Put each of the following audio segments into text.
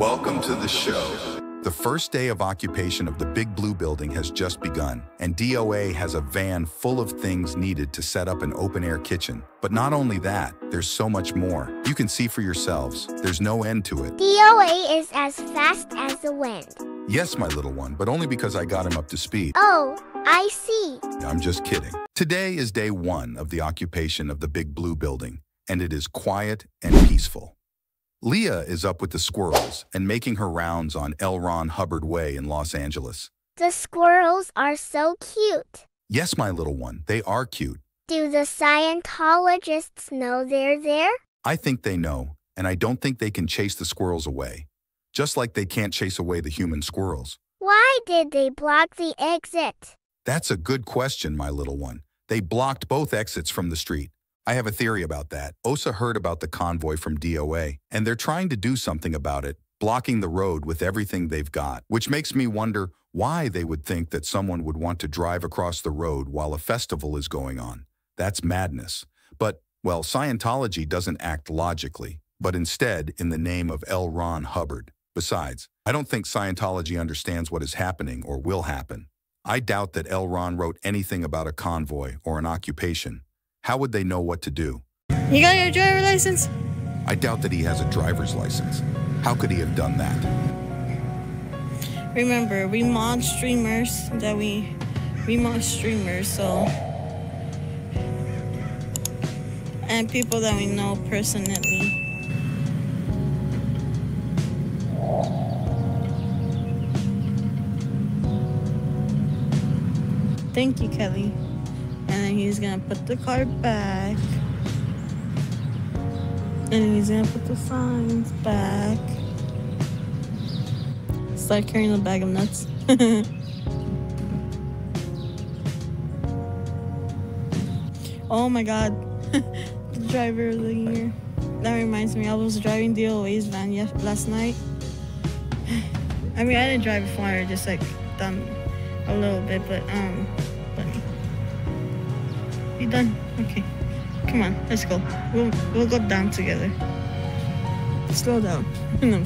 Welcome to the show. The first day of occupation of the Big Blue building has just begun, and DOA has a van full of things needed to set up an open-air kitchen. But not only that, there's so much more. You can see for yourselves, there's no end to it. DOA is as fast as the wind. Yes, my little one, but only because I got him up to speed. Oh, I see. I'm just kidding. Today is day one of the occupation of the Big Blue building, and it is quiet and peaceful. Leah is up with the squirrels and making her rounds on L. Ron Hubbard Way in Los Angeles. The squirrels are so cute. Yes, my little one, they are cute. Do the Scientologists know they're there? I think they know, and I don't think they can chase the squirrels away. Just like they can't chase away the human squirrels. Why did they block the exit? That's a good question, my little one. They blocked both exits from the street. I have a theory about that. OSA heard about the convoy from DOA, and they're trying to do something about it, blocking the road with everything they've got, which makes me wonder why they would think that someone would want to drive across the road while a festival is going on. That's madness. But, well, Scientology doesn't act logically, but instead in the name of L. Ron Hubbard. Besides, I don't think Scientology understands what is happening or will happen. I doubt that L. Ron wrote anything about a convoy or an occupation. How would they know what to do? You got your driver license? I doubt that he has a driver's license. How could he have done that? Remember, we mod streamers that we we mod streamers, so and people that we know personally. Thank you, Kelly. Then he's gonna put the card back. And he's gonna put the signs back. Start carrying the bag of nuts. oh my god. the driver of the year. That reminds me, I was driving DOA's van last night. I mean, I didn't drive before, I just like done a little bit, but um, you done? Okay, come on, let's go. We'll we'll go down together. Slow down. No,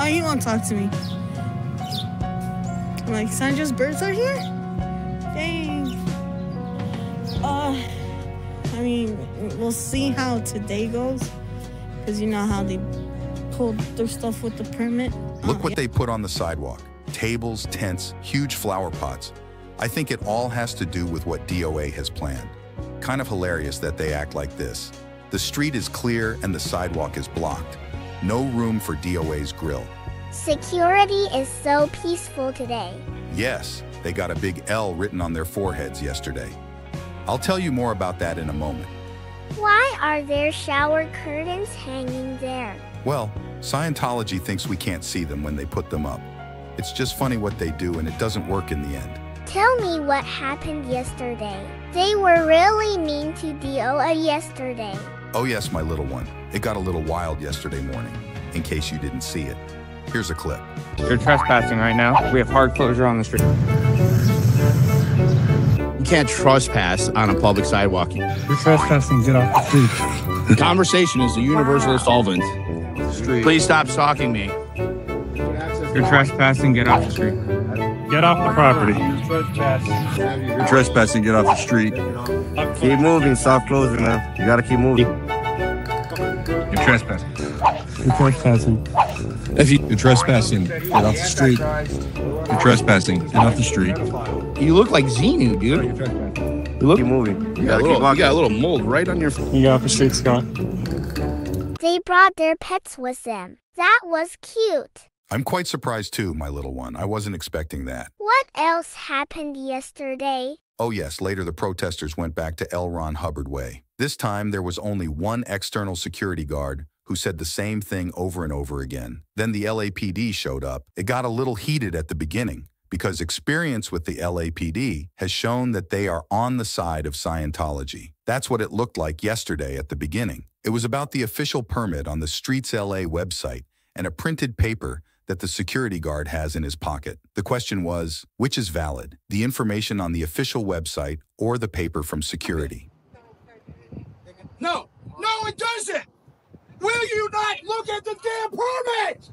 Oh, he won't talk to me. I'm like, Sandra's birds are here? Dang. Uh, I mean, we'll see how today goes. Because you know how they pulled their stuff with the permit. Look Uh, what they put on the sidewalk. Tables, tents, huge flower pots. I think it all has to do with what DOA has planned. Kind of hilarious that they act like this. The street is clear and the sidewalk is blocked. No room for DOA's grill. Security is so peaceful today. Yes, they got a big L written on their foreheads yesterday. I'll tell you more about that in a moment. Why are there shower curtains hanging there? Well, Scientology thinks we can't see them when they put them up. It's just funny what they do and it doesn't work in the end. Tell me what happened yesterday. They were really mean to DOA yesterday. Oh yes, my little one. It got a little wild yesterday morning, in case you didn't see it. Here's a clip. You're trespassing right now. We have hard closure on the street. You can't trespass on a public sidewalk. You're trespassing. Get off the street. The conversation is a universal solvent. Please stop stalking me. You're trespassing. Get off the street. Get off the property. You're trespassing, get off the street. Keep moving, stop closing now. You gotta keep moving. You're trespassing. You're trespassing. If you, you're trespassing, get off the street. You're trespassing, get off the street. You look like Xenu, dude. You look. Keep moving. You You got, gotta a keep little, you got a little mold right on your. You get off the street, Scott. They brought their pets with them. That was cute. I'm quite surprised too, my little one. I wasn't expecting that. What else happened yesterday? Oh yes, later the protesters went back to L. Ron Hubbard Way. This time there was only one external security guard who said the same thing over and over again. Then the LAPD showed up. It got a little heated at the beginning because experience with the LAPD has shown that they are on the side of Scientology. That's what it looked like yesterday at the beginning. It was about the official permit on the Streets LA website and a printed paper that the security guard has in his pocket. The question was, which is valid, the information on the official website or the paper from security? No, no, it doesn't. Will you not look at the damn permit?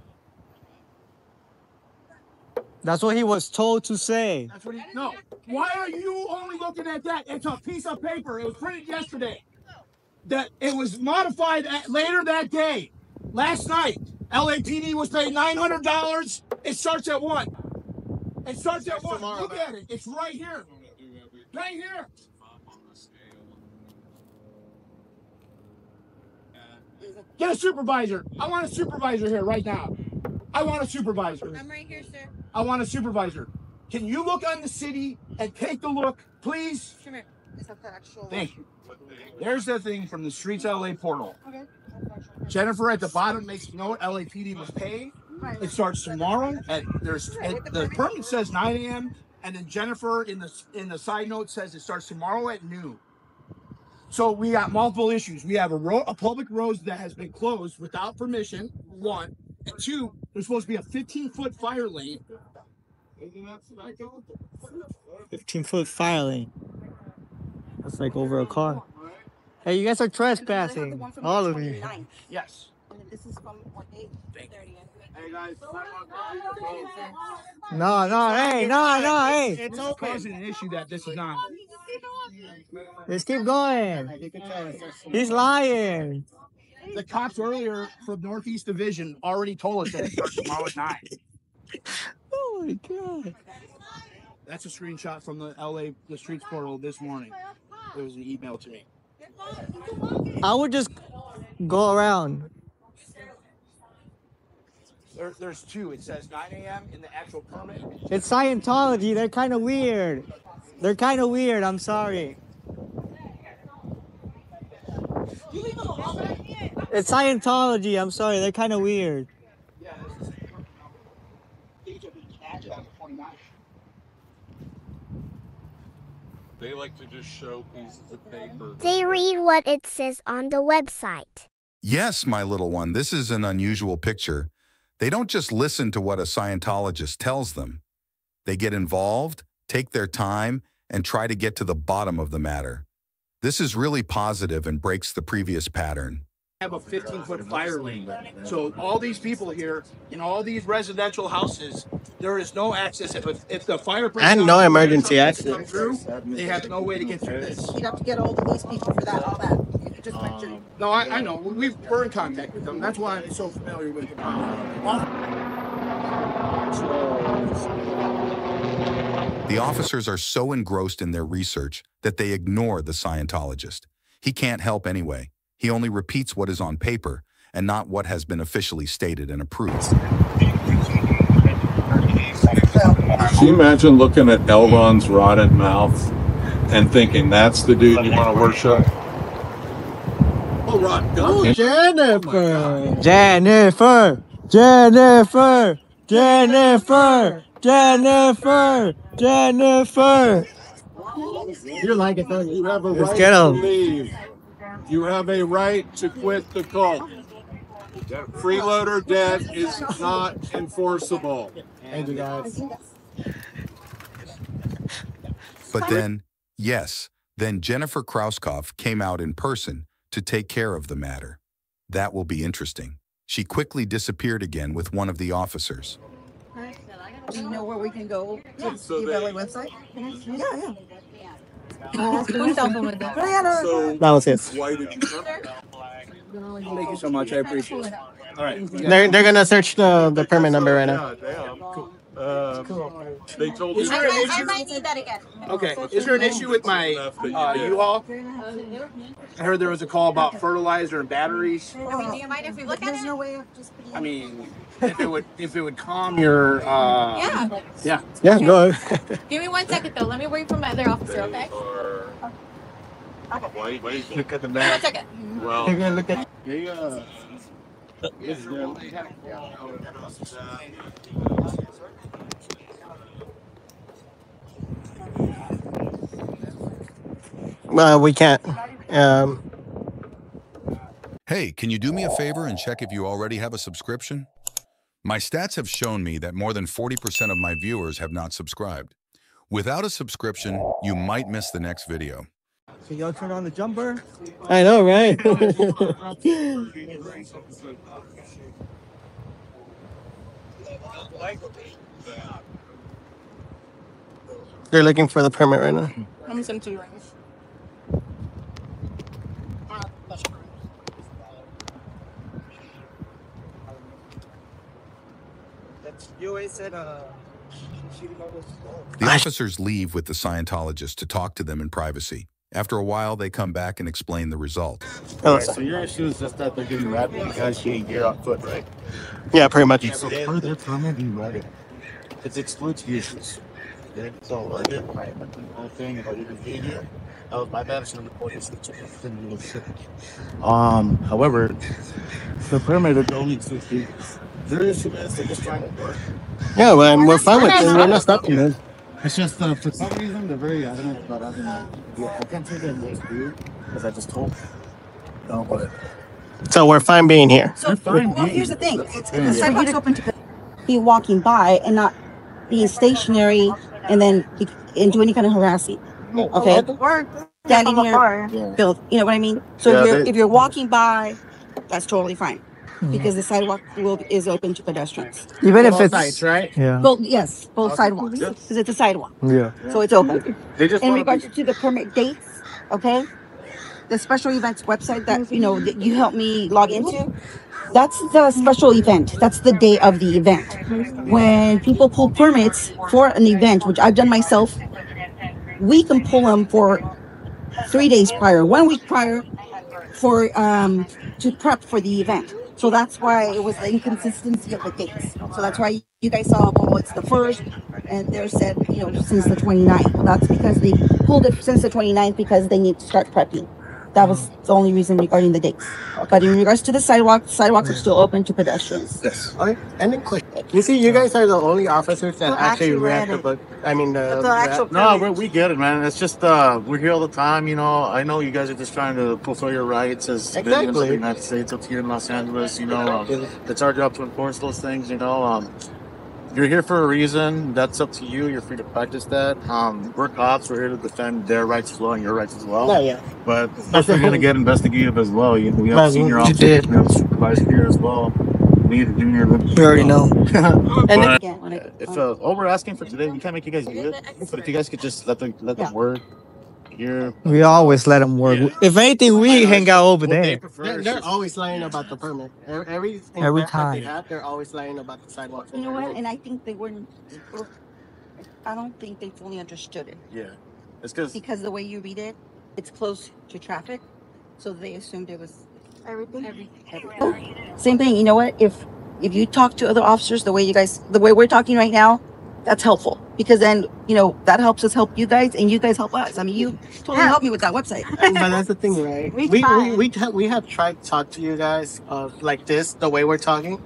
That's what he was told to say. That's what he, no. Why are you only looking at that? It's a piece of paper. It was printed yesterday. That it was modified at, later that day, last night. LAPD was paid nine hundred dollars. It starts at what? It starts at what? Look at it. It's right here. Right here. Get a supervisor. I want a supervisor here right now. I want a supervisor. I'm right here, sir. I want a supervisor. Can you look on the city and take a look, please? Come here. Is that the actual? Thank you. There's the thing from the Streets LA portal. Jennifer at the bottom makes note LAPD was paid. It starts tomorrow. At there's at, the permit says 9 a.m. and then Jennifer in the in the side note says it starts tomorrow at noon. So we got multiple issues. We have a road, a public road that has been closed without permission. One and two. There's supposed to be a 15 foot fire lane. 15 foot fire lane. That's like over a car. Hey, you guys are trespassing. All of you. Yes. This is from what date? Hey guys. No, no, hey, no, no, hey. It's causing an issue that this is not. Let's keep going. He's lying. The cops earlier from Northeast Division already told us that it starts tomorrow at nine. Oh my god. That's a screenshot from the LA the streets portal this morning. It was an email to me. I would just go around. There, there's two. It says 9 a.m. in the actual permit. It's Scientology. They're kind of weird. They're kind of weird. I'm sorry. It's Scientology. I'm sorry. They're kind of weird. Yeah, this is They like to just show pieces of paper. They read what it says on the website. Yes, my little one, this is an unusual picture. They don't just listen to what a Scientologist tells them. They get involved, take their time, and try to get to the bottom of the matter. This is really positive and breaks the previous pattern. Have a 15 foot fire lane. So all these people here in all these residential houses, there is no access. If, if the fire breaks And out, no emergency come access. through, they have no way to get through this. You'd have to get all of these people for that, all that. You could just mention. Um, no, I, I know. We've we're in contact with them. That's why I'm so familiar with them. The officers are so engrossed in their research that they ignore the Scientologist. He can't help anyway. He only repeats what is on paper and not what has been officially stated and approved. Can you imagine looking at L. Ron's rotted mouth and thinking that's the dude you want to worship? Oh, Ron, go. Jennifer. Jennifer. Jennifer. Jennifer. Jennifer. Jennifer. You like it, don't you? You have a Let's right get to 'em. leave. You have a right to quit the cult. Freeloader debt is not enforceable. Thank you guys. But then, yes, then Jennifer Krauskopf came out in person to take care of the matter. That will be interesting. She quickly disappeared again with one of the officers. Do you know where we can go to So the they- LA website? Mhm. Yeah, yeah. So That was it. why did you come? Thank you so much. I appreciate it. All right. They're they're gonna search the the permit number right now. Yeah, damn. Uh, they told Is you. there an issue? might need that again. Okay. Is there an issue with my Enough that uh. U-Haul? I heard there was a call about fertilizer and batteries. I mean, do you mind if we look at it? There's no way of just putting I mean, if it would if it would calm your uh Yeah. yeah. Yeah, go ahead. Give me one second though. Let me wait for my other officer, okay? Wait, wait. Look at the One second. Well, They're gonna look at. yeah. Well, we can't. Um, Hey, can you do me a favor and check if you already have a subscription? My stats have shown me that more than 40% of my viewers have not subscribed. Without a subscription, you might miss the next video. So y'all turn on the jumper? I know, right? They're looking for the permit right now. Let me send it to you right now. You always said, The officers leave with the Scientologist to talk to them in privacy. After a while, they come back and explain the result. Oh, so your issue is just that they're getting rapid because she ain't gear on foot, right? Yeah, pretty much. So per their permit, you read it. It excludes uses. Okay, So I did my whole thing about your behavior. That was my bad. I should have reported it. Um, however, the permit is only six years. Their issue is they're just trying to work. Yeah, well, we're fine with it. We're not stopping them. It's just uh, for some reason they're very adamant about having that. Yeah, I can't say that it's weird because I just told them. No, but So we're fine being here. So, well, here's the thing. It's, the sidewalk's open to be walking by and not being stationary and then be, and do any kind of harassing. Okay. Standing here, build. You know what I mean? So Yeah, if you're they- if you're walking by, that's totally fine. Because the sidewalk will, is open to pedestrians. Even if Both it's sides, right. Yeah. Both yes, both sidewalks. Because it's a sidewalk. Yeah. So it's open. They just In wanna regards to the permit dates, okay? The special events website that, you know, that you helped me log into, that's the special event. That's the day of the event. When people pull permits for an event, which I've done myself, we can pull them for three days prior, one week prior for, um, to prep for the event. So that's why it was the inconsistency of the dates. So that's why you guys saw, oh, it's the first, and they said, you know, since the 29th. That's because they pulled it since the 29th because they need to start prepping. That was the only reason regarding the dates. But in regards to the sidewalk, sidewalks are still open to pedestrians. Yes. Okay. Any question? You see, you guys are the only officers that Who actually actually read read the it. book. I mean, the, The actual No, we we get it, man. It's just uh, we're here all the time. You know, I know you guys are just trying to fulfill your rights as citizens of the United States up here in Los Angeles. You know, um, it's our job to enforce those things. You know, um, you're here for a reason. That's up to you. You're free to practice that. Um, we're cops. We're here to defend their rights as well and your rights as well. Yeah, yeah. But stuff are going to get investigative as well. You, we have senior officers, did. we have supervisors here as well. We need a junior. We already know. but then- Again, when I- if uh, all we're asking for today, we can't make you guys do it. But if you guys could just let them let them Yeah. work here. We always let them work. If anything, we hang out over there. They're, they're always lying about the permit. Every every, Every event they time. have, they're always lying about the sidewalks. You know what? And I think they weren't, I don't think they fully understood it. Yeah, it's because Because the way you read it, it's close to traffic. So they assumed it was everything. Everything. Same thing. You know what? If if you talk to other officers the way you guys, the way we're talking right now, that's helpful because then you know that helps us help you guys, and you guys help us. I mean, you totally helped me with that website. but that's the thing, right? We we tried. we we, ha- we have tried to talk to you guys uh, like this, the way we're talking,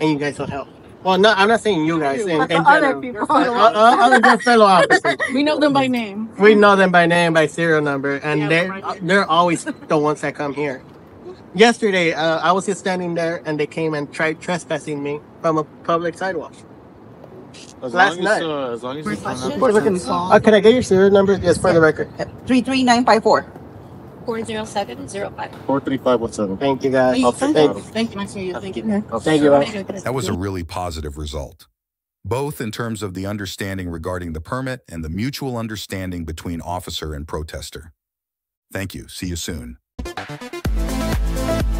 and you guys don't help. Well, no, I'm not saying you guys. In, in But other general. people. Uh, uh, other than fellow officers. We know them by name. We know them by name, by serial number, and Yeah, they're right. they're always the ones that come here. Yesterday, uh, I was just standing there, and they came and tried trespassing me from a public sidewalk. as last long as, night. uh, as long as it's not We're looking Uh, can I get your serial number Yes, for the record? Three three nine five four. Four zero seven zero five. four three five one seven. Thank you, guys. Thank Thank, you. Thank you. Nice to meet you. Thank you. thank you. guys. That was a really positive result, both in terms of the understanding regarding the permit and the mutual understanding between officer and protester. Thank you. See you soon. Bye.